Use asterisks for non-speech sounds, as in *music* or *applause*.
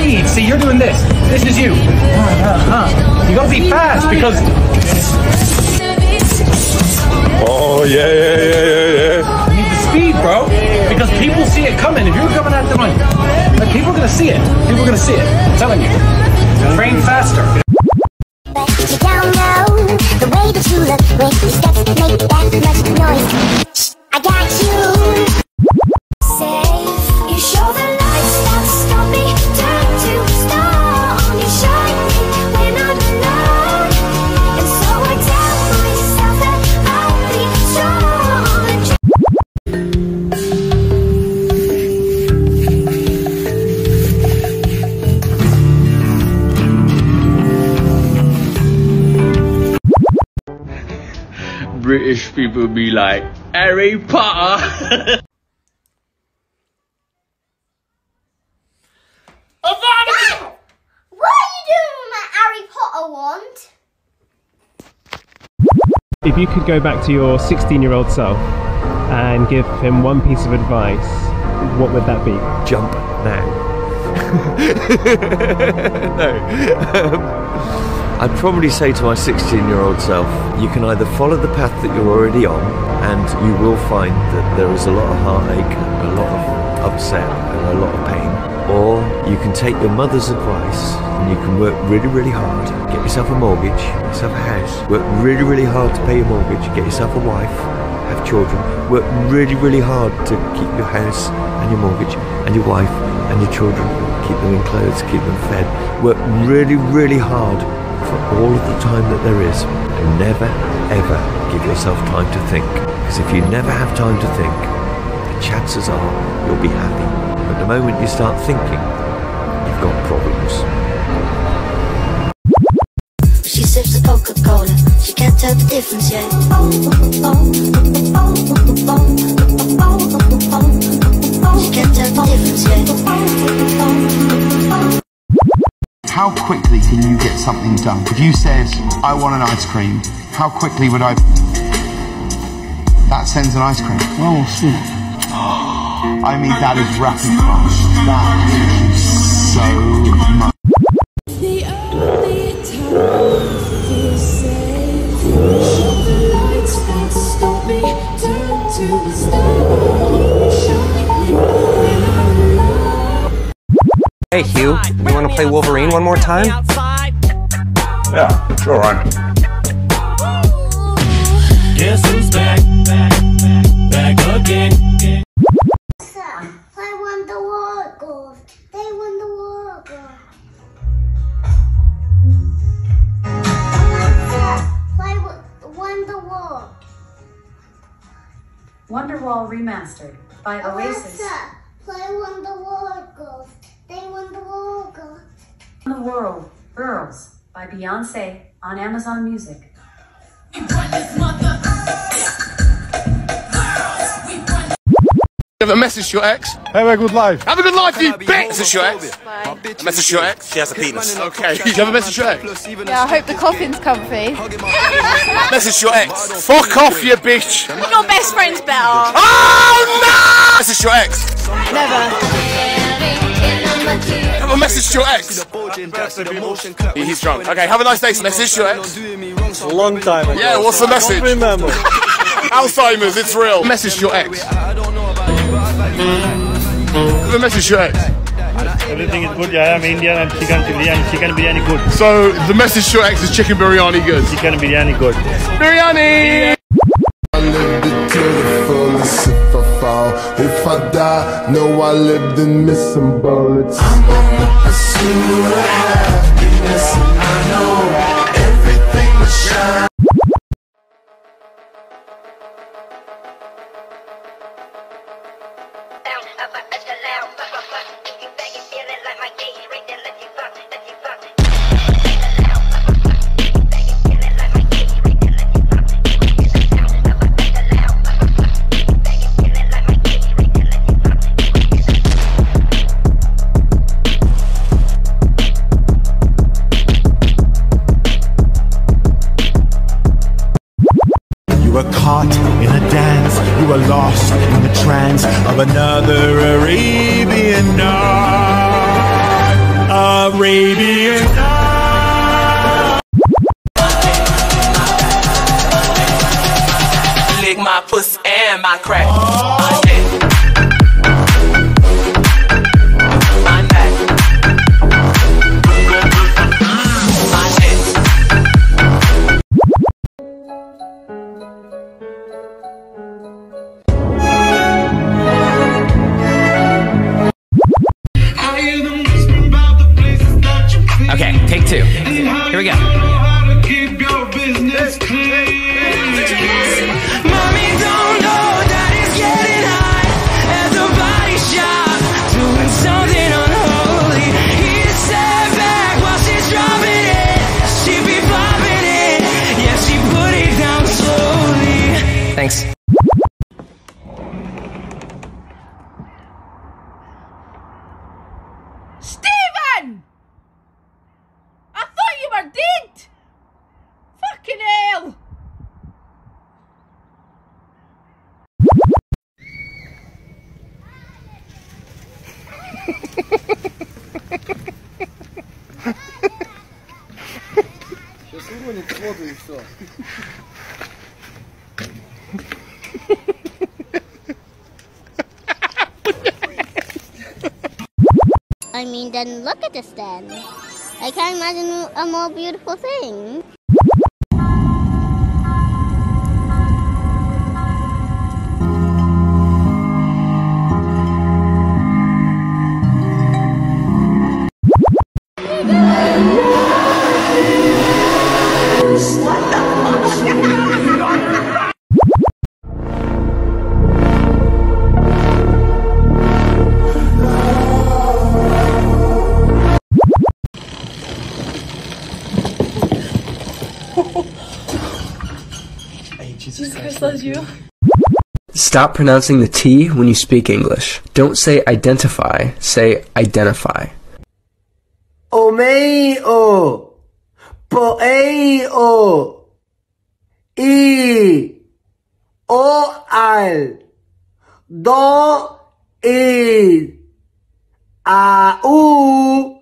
speed. See, you're doing this. This is you. Uh-huh. You gotta be fast because. Oh yeah, yeah, yeah, yeah, yeah. You need the speed, bro. Because people see it coming. If you're coming at them like, like people are gonna see it. People are gonna see it. I'm telling you. Train faster. But you don't British people be like, Harry Potter. *laughs* Dad, what are you doing with my Harry Potter wand? If you could go back to your 16 year old self and give him one piece of advice, what would that be? Jump now. *laughs* no. Um, *laughs* I'd probably say to my 16 year old self, you can either follow the path that you're already on, and you will find that there is a lot of heartache, a lot of upset, and a lot of pain. Or you can take your mother's advice and you can work really, really hard, get yourself a mortgage, get yourself a house, work really, really hard to pay your mortgage, get yourself a wife, have children, work really, really hard to keep your house and your mortgage and your wife and your children, keep them in clothes, keep them fed, work really, really hard for all of the time that there is and never, ever give yourself time to think. Because if you never have time to think, the chances are you'll be happy. But the moment you start thinking, you've got problems. She sips the Coca-Cola, she can't tell the difference yet. She can't tell the difference yet. How quickly can you get something done? If you said, I want an ice cream, how quickly would I? That sends an ice cream. Oh, shit. I mean, that is rapid fire. That is so much. The only time you say Show the lights that stop me Turn to stone Shine me play one more time? Yeah, sure, right. Guess who's back, back, back, back again I won the war gold. They won the war gold. I won the war. Wonderwall Remastered by Oasis. Alexa, play won the war gold. They won the war gold. On the World, Girls by Beyonce on Amazon Music. You want this motherfucker? have a message to your ex? Have a good life. Have a good life, you bitch! Message to your ex? A message to your ex? She has a penis. Okay. Do you have a message to your ex? Yeah, I hope the coffin's comfy. Message to your ex. Fuck off, you bitch! Your best friend's better. Oh no! Message to your ex. Never. Have a message to your ex. He- He's drunk. Okay, have a nice day. Message to your ex. It's a long time ago. Yeah, what's the message? remember. *laughs* Alzheimer's, it's real. Message to your ex. Have a message to your ex. Everything is good. Yeah, I'm Indian and chicken biryani. Chicken biryani good. So the message to your ex is chicken biryani good. Chicken biryani good. Biryani! If I die, know I lived in missing bullets. I'm on the pursuit of happiness, and I know everything will shine. Down, up, up, down. You bang it, feel like my game. trance of another Arabian night. Arabian night. my pussy and my crack. I mean, then look at this then. I can't imagine a more beautiful thing. Loves you. Stop pronouncing the T when you speak English. Don't say identify, say identify. Omeo, poeo, i, o al, do, i, a, u.